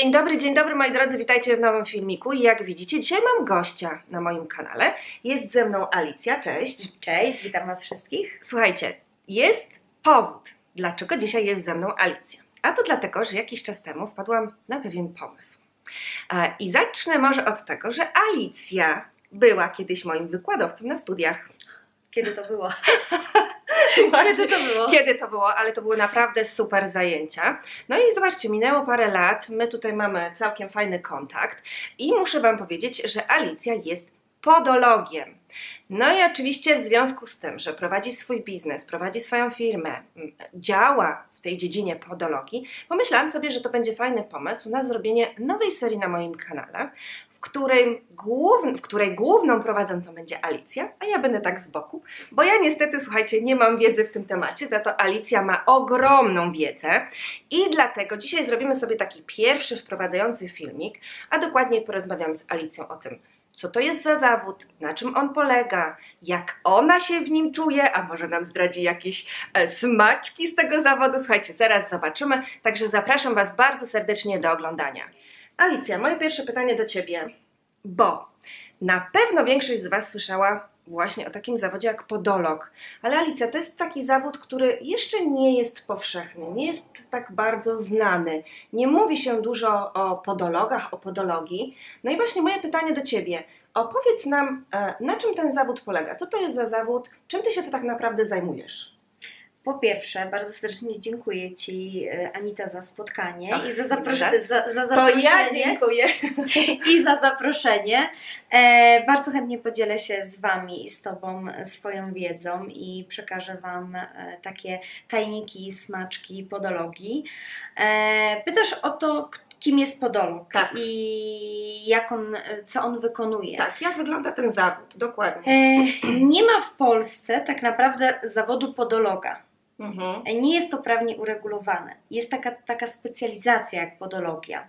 Dzień dobry, dzień dobry moi drodzy, witajcie w nowym filmiku i jak widzicie dzisiaj mam gościa na moim kanale. Jest ze mną Alicja, cześć. Cześć, witam Was wszystkich. Słuchajcie, jest powód, dlaczego dzisiaj jest ze mną Alicja. A to dlatego, że jakiś czas temu wpadłam na pewien pomysł. E, I zacznę może od tego, że Alicja była kiedyś moim wykładowcą na studiach. Kiedy to było? Kiedy to było? Kiedy to było, ale to były naprawdę super zajęcia. No i zobaczcie, minęło parę lat, my tutaj mamy całkiem fajny kontakt i muszę Wam powiedzieć, że Alicja jest podologiem. No i oczywiście w związku z tym, że prowadzi swój biznes, prowadzi swoją firmę, działa w tej dziedzinie podologii, pomyślałam sobie, że to będzie fajny pomysł na zrobienie nowej serii na moim kanale, w której, główn, w której główną prowadzącą będzie Alicja, a ja będę tak z boku, bo ja niestety, słuchajcie, nie mam wiedzy w tym temacie, za to Alicja ma ogromną wiedzę i dlatego dzisiaj zrobimy sobie taki pierwszy wprowadzający filmik, a dokładniej porozmawiam z Alicją o tym, co to jest za zawód, na czym on polega, jak ona się w nim czuje, a może nam zdradzi jakieś e, smaczki z tego zawodu. Słuchajcie, zaraz zobaczymy, także zapraszam Was bardzo serdecznie do oglądania. Alicja, moje pierwsze pytanie do Ciebie, bo na pewno większość z Was słyszała właśnie o takim zawodzie jak podolog, ale Alicja, to jest taki zawód, który jeszcze nie jest powszechny, nie jest tak bardzo znany. Nie mówi się dużo o podologach, o podologii. No i właśnie moje pytanie do Ciebie. Opowiedz nam, e, na czym ten zawód polega? Co to jest za zawód? Czym Ty się to tak naprawdę zajmujesz? Po pierwsze, bardzo serdecznie dziękuję Ci, e, Anita, za spotkanie Ach, i za, zapros- za, za To zaproszenie. ja dziękuję. I za zaproszenie. E, bardzo chętnie podzielę się z Wami i z Tobą swoją wiedzą i przekażę Wam e, takie tajniki, smaczki podologii. E, pytasz o to, kim jest podolog Tak. i jak on, co on wykonuje. Tak, jak wygląda ten zawód? Dokładnie. E, nie ma w Polsce tak naprawdę zawodu podologa. Mhm. Nie jest to prawnie uregulowane. Jest taka, taka specjalizacja jak podologia.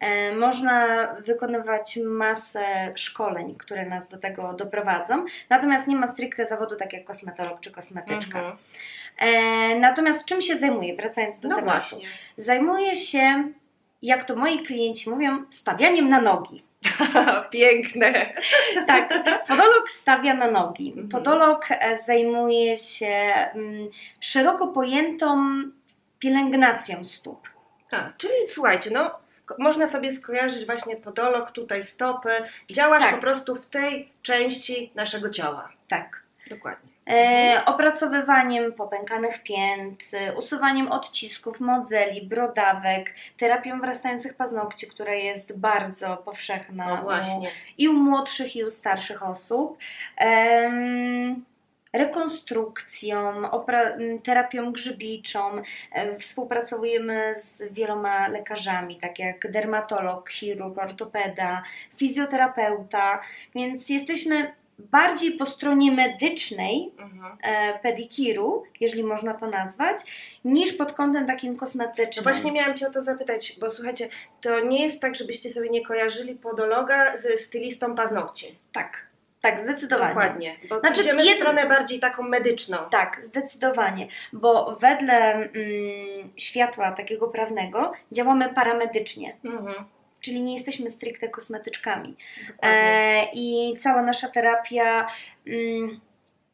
E, można wykonywać masę szkoleń, które nas do tego doprowadzą, natomiast nie ma stricte zawodu tak jak kosmetolog czy kosmetyczka. Mhm. E, natomiast czym się zajmuję, wracając do No tematu? właśnie. Zajmuję się, jak to moi klienci mówią, stawianiem na nogi. Piękne. Tak, podolog stawia na nogi. Mhm. Podolog e, zajmuje się mm, szeroko pojętą pielęgnacją stóp. A, czyli słuchajcie, no można sobie skojarzyć właśnie podolog, tutaj stopy. Działasz Tak. po prostu w tej części naszego ciała. Tak. Dokładnie. E, opracowywaniem popękanych pięt, e, usuwaniem odcisków, modzeli, brodawek, terapią wrastających paznokci, która jest bardzo powszechna No u, i u młodszych, i u starszych osób. Em, rekonstrukcją, terapią grzybiczą. E, Współpracujemy z wieloma lekarzami, tak jak dermatolog, chirurg, ortopeda, fizjoterapeuta, więc jesteśmy bardziej po stronie medycznej Mhm. e, pedikiru, jeżeli można to nazwać, niż pod kątem takim No kosmetycznym. właśnie miałam Cię o to zapytać, bo słuchajcie, to nie jest tak, żebyście sobie nie kojarzyli podologa ze stylistą paznokci. Tak, tak, zdecydowanie. Dokładnie. Bo Znaczy, idziemy jed- stronę bardziej taką medyczną. Tak, zdecydowanie, bo wedle mm, światła takiego prawnego działamy paramedycznie, Mhm. Czyli nie jesteśmy stricte kosmetyczkami. E, I cała nasza terapia. Mm,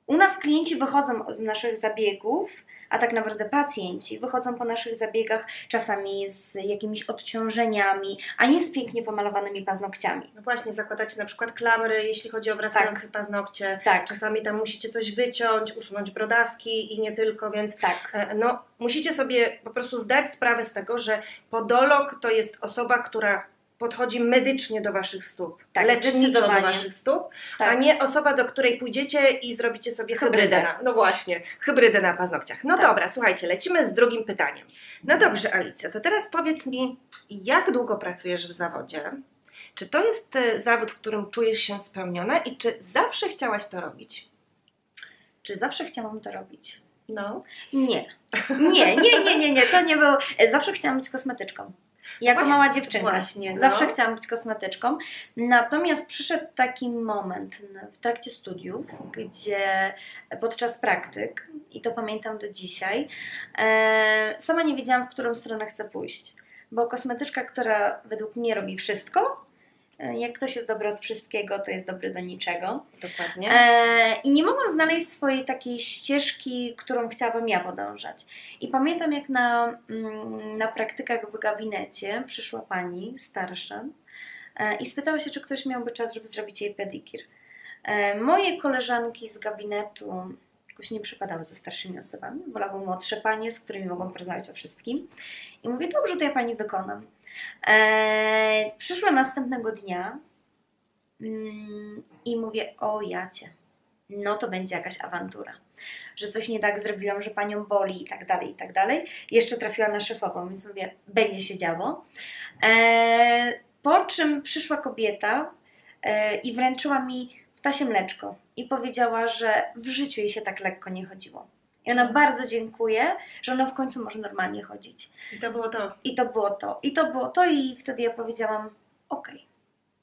u nas klienci wychodzą z naszych zabiegów, a tak naprawdę pacjenci wychodzą po naszych zabiegach czasami z jakimiś odciążeniami, a nie z pięknie pomalowanymi paznokciami. No właśnie, zakładacie na przykład klamry, jeśli chodzi o wrastające paznokcie. Tak, Czasami tam musicie coś wyciąć, usunąć brodawki i nie tylko, więc tak. e, no, musicie sobie po prostu zdać sprawę z tego, że podolog to jest osoba, która podchodzi medycznie do waszych stóp, Tak, leczniczo do waszych stóp, tak. a nie osoba, do której pójdziecie i zrobicie sobie hybrydę. Hybrydę. Na, no właśnie, hybrydę na paznokciach. No Tak. dobra, słuchajcie, lecimy z drugim pytaniem. No dobrze, Alicja, to teraz powiedz mi, jak długo pracujesz w zawodzie? Czy to jest e, zawód, w którym czujesz się spełniona i czy zawsze chciałaś to robić? Czy zawsze chciałam to robić? No. Nie. Nie, nie, nie, nie, nie. To nie był. Zawsze chciałam być kosmetyczką. Jako Właśnie- mała dziewczynka. Właśnie, no. Zawsze chciałam być kosmetyczką. Natomiast przyszedł taki moment w trakcie studiów, gdzie podczas praktyk, i to pamiętam do dzisiaj, e, sama nie wiedziałam, w którą stronę chcę pójść. bo kosmetyczka, która według mnie robi wszystko, jak ktoś jest dobry od wszystkiego, to jest dobry do niczego. Dokładnie. E, I nie mogłam znaleźć swojej takiej ścieżki, którą chciałabym ja podążać. I pamiętam, jak na, mm, na praktykach w gabinecie przyszła pani starsza e, i spytała się, czy ktoś miałby czas, żeby zrobić jej pedikir. E, moje koleżanki z gabinetu jakoś nie przypadały ze starszymi osobami, wolały młodsze panie, z którymi mogą porozmawiać o wszystkim. I mówię, dobrze, to ja pani wykonam. E, przyszła następnego dnia mm, i mówię, o jacie, no to będzie jakaś awantura. Że coś nie tak zrobiłam, że panią boli i tak dalej, i tak dalej. Jeszcze trafiła na szefową, więc mówię, będzie się działo. E, po czym przyszła kobieta e, i wręczyła mi ptasie mleczko i powiedziała, że w życiu jej się tak lekko nie chodziło. I ona bardzo dziękuję, że ona w końcu może normalnie chodzić. I to było to. I to było to. I to było to i wtedy ja powiedziałam, okej,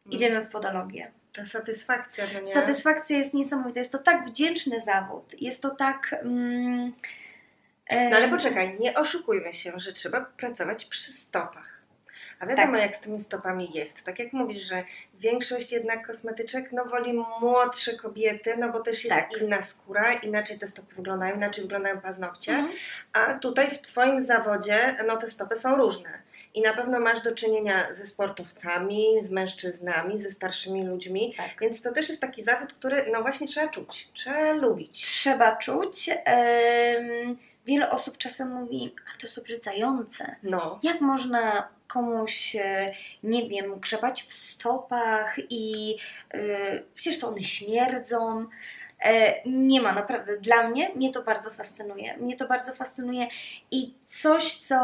Mm. idziemy w podologię. Ta satysfakcja, no nie? Satysfakcja jest niesamowita. Jest to tak wdzięczny zawód. Jest to tak... Mm, No ale poczekaj, nie oszukujmy się, że trzeba pracować przy stopach. A wiadomo, Tak. jak z tymi stopami jest. Tak jak mówisz, że większość jednak kosmetyczek no, woli młodsze kobiety, no bo też jest Tak. inna skóra, inaczej te stopy wyglądają, inaczej wyglądają paznokcie. Mhm. A tutaj w Twoim zawodzie no, te stopy są różne. I na pewno masz do czynienia ze sportowcami, z mężczyznami, ze starszymi ludźmi. Tak. Więc to też jest taki zawód, który no właśnie trzeba czuć, trzeba lubić. Trzeba czuć. em, wiele osób czasem mówi, ale to jest obrzydzające. No. Jak można komuś, e, nie wiem, grzebać w stopach i e, przecież to one śmierdzą. E, Nie ma, naprawdę. Dla mnie, mnie to bardzo fascynuje. Mnie to bardzo fascynuje i coś, co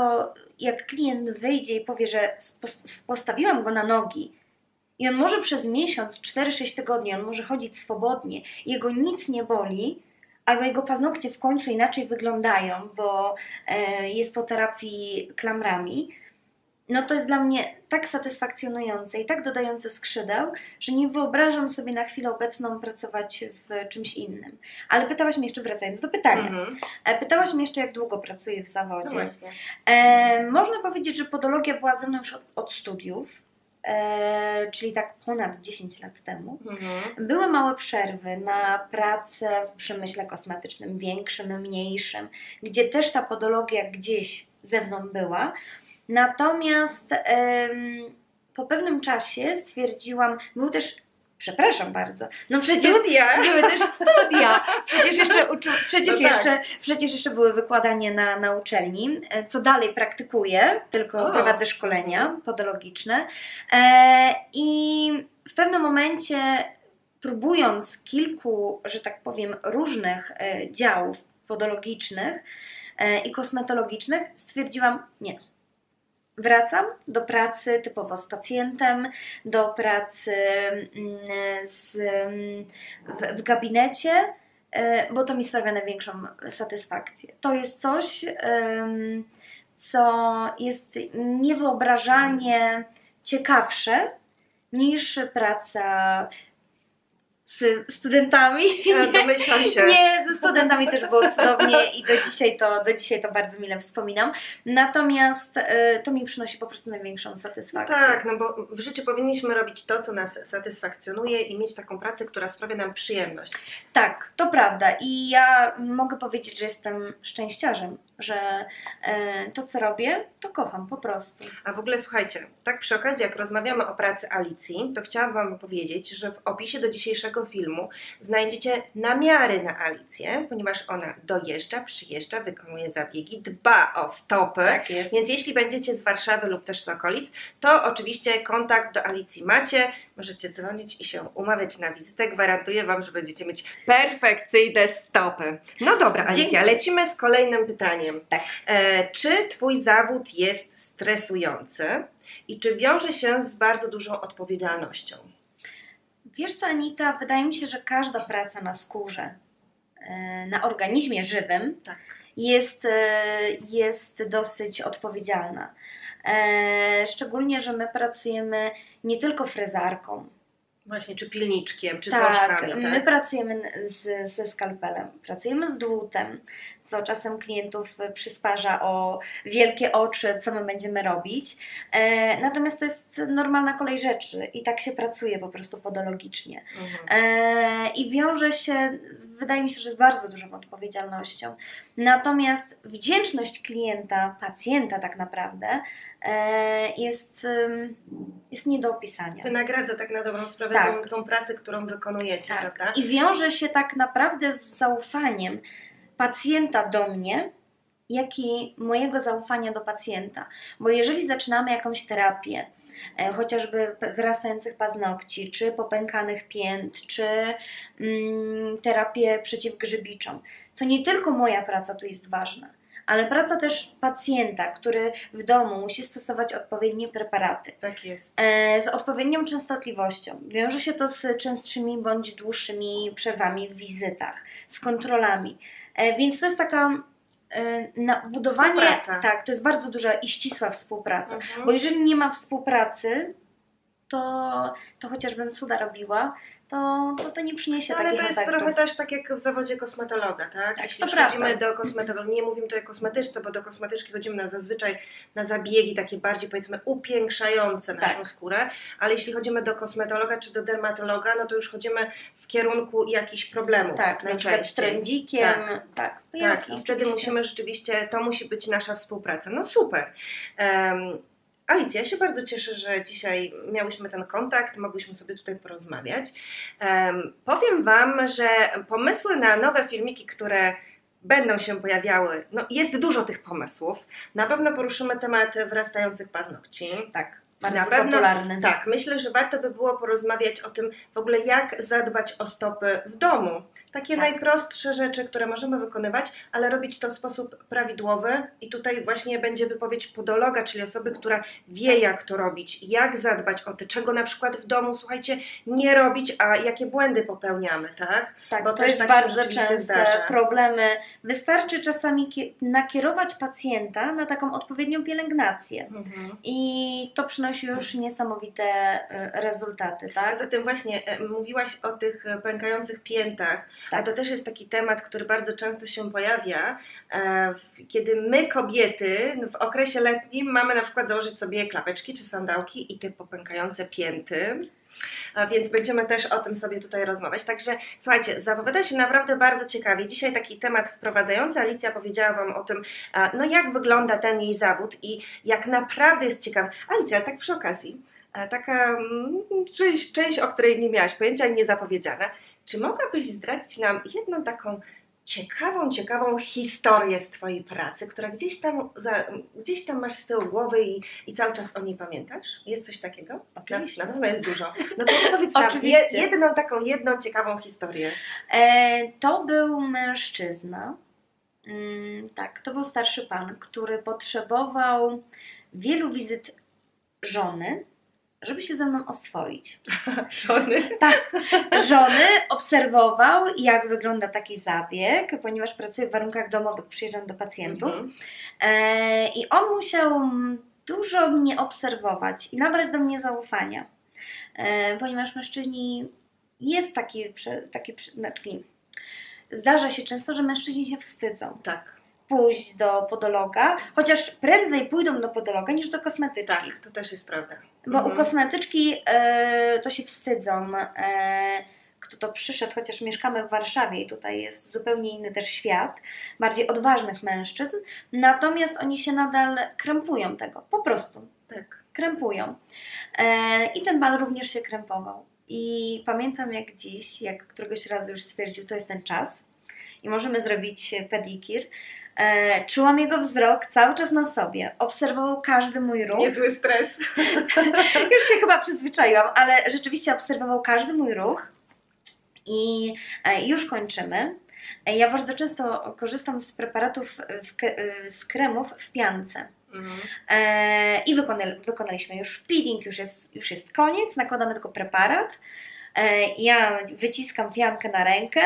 jak klient wyjdzie i powie, że postawiłam go na nogi i on może przez miesiąc, 4-6 tygodni, on może chodzić swobodnie, jego nic nie boli, albo jego paznokcie w końcu inaczej wyglądają, bo jest po terapii klamrami, no to jest dla mnie tak satysfakcjonujące i tak dodające skrzydeł, że nie wyobrażam sobie na chwilę obecną pracować w czymś innym. Ale pytałaś mnie jeszcze, wracając do pytania, Mhm. e, pytałaś mnie jeszcze, jak długo pracuję w No zawodzie. właśnie. E, można powiedzieć, że podologia była ze mną już od, od studiów, e, czyli tak ponad 10 lat temu. Mhm. Były małe przerwy na pracę w przemyśle kosmetycznym, większym, mniejszym, gdzie też ta podologia gdzieś ze mną była. Natomiast po pewnym czasie stwierdziłam, był też, przepraszam bardzo, no przecież Studia! były też studia. Przecież jeszcze, uczu, przecież No tak. jeszcze, przecież jeszcze były wykładanie na, na uczelni, e, co dalej praktykuję, tylko O. prowadzę szkolenia podologiczne. E, I w pewnym momencie, próbując kilku, że tak powiem, różnych e, działów podologicznych e, i kosmetologicznych, stwierdziłam, nie. Wracam do pracy typowo z pacjentem, do pracy mm, z, w, w gabinecie, e, bo to mi sprawia największą satysfakcję. To jest coś, co jest niewyobrażalnie ciekawsze niż praca z studentami. Ja domyślam się. Nie, ze studentami też było cudownie i do dzisiaj to, do dzisiaj to bardzo mile wspominam. Natomiast e, to mi przynosi po prostu największą satysfakcję. Tak, no bo w życiu powinniśmy robić to, co nas satysfakcjonuje i mieć taką pracę, która sprawia nam przyjemność. Tak, to prawda. I ja mogę powiedzieć, że jestem szczęściarzem, że e, to, co robię, to kocham po prostu. A w ogóle słuchajcie, tak przy okazji, jak rozmawiamy o pracy Alicji, to chciałam Wam powiedzieć, że w opisie do dzisiejszego filmu znajdziecie namiary na Alicję, ponieważ ona dojeżdża, przyjeżdża, wykonuje zabiegi, dba o stopy. Tak jest. Więc jeśli będziecie z Warszawy lub też z okolic, to oczywiście kontakt do Alicji macie. Możecie dzwonić i się umawiać na wizytę. Gwarantuję Wam, że będziecie mieć perfekcyjne stopy. No dobra, Alicja, lecimy z kolejnym pytaniem. Tak. E, czy Twój zawód jest stresujący i czy wiąże się z bardzo dużą odpowiedzialnością? Wiesz co, Anita, wydaje mi się, że każda praca na skórze, e, na organizmie żywym Tak. jest, e, jest dosyć odpowiedzialna. E, Szczególnie, że my pracujemy nie tylko frezarką, Właśnie, czy pilniczkiem, czy tak, tak? my pracujemy z, ze skalpelem, pracujemy z dłutem, co czasem klientów przysparza o wielkie oczy, co my będziemy robić. E, natomiast to jest normalna kolej rzeczy i tak się pracuje po prostu podologicznie. Mhm. E, I wiąże się, wydaje mi się, że z bardzo dużą odpowiedzialnością. Natomiast wdzięczność klienta, pacjenta tak naprawdę e, jest, jest nie do opisania. Wynagradza tak na dobrą sprawę Tak. tą, tą pracę, którą wykonujecie, Tak. prawda? I wiąże się tak naprawdę z zaufaniem pacjenta do mnie, jak i mojego zaufania do pacjenta. Bo jeżeli zaczynamy jakąś terapię, e, chociażby wyrastających paznokci, czy popękanych pięt, czy mm, terapię przeciwgrzybiczą, to nie tylko moja praca tu jest ważna, ale praca też pacjenta, który w domu musi stosować odpowiednie preparaty Tak jest. e, z odpowiednią częstotliwością. Wiąże się to z częstszymi bądź dłuższymi przerwami w wizytach, z kontrolami. E, Więc to jest taka e, na budowanie. Współpraca. Tak, to jest bardzo duża i ścisła współpraca. Mhm. Bo jeżeli nie ma współpracy, to, to chociażbym cuda robiła, to, to, to nie przyniesie No, ale to jest efektów. trochę też tak jak w zawodzie kosmetologa, tak? Tak, Jeśli to chodzimy do kosmetologa, nie mówimy tutaj o kosmetyczce, bo do kosmetyczki chodzimy na zazwyczaj na zabiegi takie bardziej powiedzmy upiększające naszą Tak. skórę, ale jeśli chodzimy do kosmetologa czy do dermatologa, no to już chodzimy w kierunku jakichś problemów Tak, na przykład z. Tak. Tak, Tak, jasne, i wtedy musimy rzeczywiście, to musi być nasza współpraca. No super. Um, Alicja, ja się bardzo cieszę, że dzisiaj miałyśmy ten kontakt, mogłyśmy sobie tutaj porozmawiać. Em, powiem Wam, że pomysły na nowe filmiki, które będą się pojawiały, no jest dużo tych pomysłów. Na pewno poruszymy temat wrastających paznokci. Tak, bardzo Na pewno- popularny. Tak, myślę, że warto by było porozmawiać o tym w ogóle, jak zadbać o stopy w domu. Takie Tak. najprostsze rzeczy, które możemy wykonywać, ale robić to w sposób prawidłowy. I tutaj właśnie będzie wypowiedź podologa, czyli osoby, która wie, Tak. jak to robić, jak zadbać o to, czego na przykład w domu, słuchajcie, nie robić, a jakie błędy popełniamy, tak? Tak, Bo to jest tak bardzo częste zdarza. problemy. Wystarczy czasami kie- nakierować pacjenta na taką odpowiednią pielęgnację i to przynosi już niesamowite e, rezultaty, tak? Poza tym właśnie e, mówiłaś o tych e, pękających piętach, a Tak. to też jest taki temat, który bardzo często się pojawia, kiedy my kobiety w okresie letnim mamy na przykład założyć sobie klapeczki czy sandałki i te popękające pięty. Więc będziemy też o tym sobie tutaj rozmawiać. Także słuchajcie, zapowiada się naprawdę bardzo ciekawie. Dzisiaj taki temat wprowadzający. Alicja powiedziała Wam o tym, no jak wygląda ten jej zawód i jak naprawdę jest ciekawy. Alicja, tak przy okazji, taka mm, część, część, o której nie miałaś pojęcia niezapowiedziana. Czy mogłabyś zdradzić nam jedną taką ciekawą, ciekawą historię z Twojej pracy, która gdzieś tam, za, gdzieś tam masz z tyłu głowy i, i cały czas o niej pamiętasz? Jest coś takiego? Oczywiście. na pewno jest dużo. No to powiedz nam je, jedną taką, jedną ciekawą historię. E, to był mężczyzna, mm, tak, to był starszy pan, który potrzebował wielu wizyt żony, żeby się ze mną oswoić. Żony. Tak, żony obserwował, jak wygląda taki zabieg, ponieważ pracuję w warunkach domowych, przyjeżdżam do pacjentów. Mhm. E, I on musiał dużo mnie obserwować i nabrać do mnie zaufania, e, ponieważ mężczyźni jest taki, taki prze- znaczy, zdarza się często, że mężczyźni się wstydzą Tak, pójść do podologa, chociaż prędzej pójdą do podologa niż do kosmetyczki. tak, to też jest prawda. Bo Mhm. u kosmetyczki e, to się wstydzą. E, kto to przyszedł, chociaż mieszkamy w Warszawie i tutaj jest zupełnie inny też świat, bardziej odważnych mężczyzn, natomiast oni się nadal krępują tego, po prostu Tak. krępują. E, I ten pan również się krępował. I pamiętam jak dziś, jak któregoś razu już stwierdził, to jest ten czas i możemy zrobić pedikir. E, czułam jego wzrok cały czas na sobie, obserwował każdy mój ruch. Niezły stres. Już się chyba przyzwyczaiłam, ale rzeczywiście obserwował każdy mój ruch i e, już kończymy. E, Ja bardzo często korzystam z preparatów, e, z kremów w piance. Mhm. E, I wykonali, wykonaliśmy już peeling, już jest, już jest koniec, nakładamy tylko preparat. E, Ja wyciskam piankę na rękę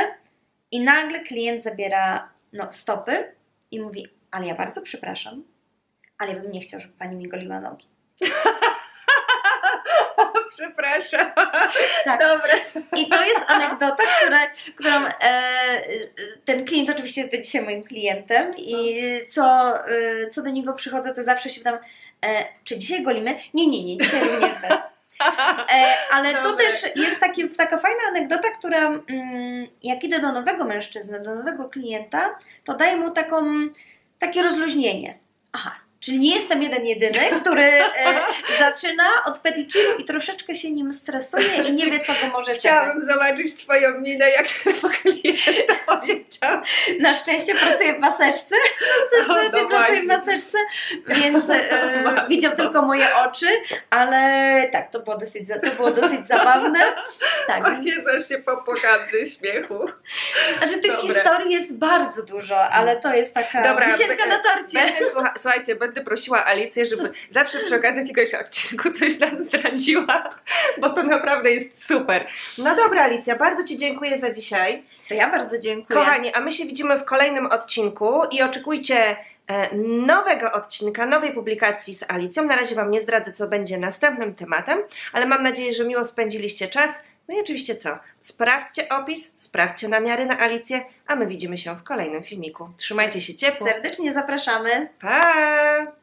i nagle klient zabiera no, stopy i mówi, ale ja bardzo przepraszam, ale ja bym nie chciał, żeby pani mi goliła nogi. przepraszam. Tak. Dobra. I to jest anegdota, która, którą e, e, ten klient oczywiście jest do dzisiaj moim klientem i co, e, co do niego przychodzę, to zawsze się pytam, e, czy dzisiaj golimy? Nie, nie, nie, dzisiaj również bez. E, ale to Dobre. też jest taki, taka fajna anegdota, która mm, jak idę do nowego mężczyzny, do nowego klienta, to daje mu taką, takie rozluźnienie. Aha, czyli nie jestem jeden jedyny, który e, zaczyna od pedikuru i troszeczkę się nim stresuje i nie wie, co go może czekać. Chciałabym zobaczyć Twoją minę, jak to powiedział. Na szczęście pracuję w maseczce, na O, szczęście no pracuję w maseczce, więc e, Mamy. widział tylko moje oczy, ale tak, to było dosyć, to było dosyć zabawne. Tak, O więc Jezu, aż się popłakałam ze śmiechu. Znaczy tych Dobra. historii jest bardzo dużo, ale to jest taka Dobra, wisienka na torcie. Będę, słuchajcie, będę prosiła Alicję, żeby zawsze przy okazji jakiegoś odcinku coś nam zdradziła, bo to naprawdę jest super. No dobra, Alicja, bardzo Ci dziękuję za dzisiaj. To ja bardzo dziękuję. Kochani, a my się widzimy w kolejnym odcinku i oczekujcie e, nowego odcinka, nowej publikacji z Alicją. Na razie Wam nie zdradzę, co będzie następnym tematem, ale mam nadzieję, że miło spędziliście czas. No i oczywiście co? Sprawdźcie opis, sprawdźcie namiary na Alicję, a my widzimy się w kolejnym filmiku. Trzymajcie się ciepło. Serdecznie zapraszamy. Pa!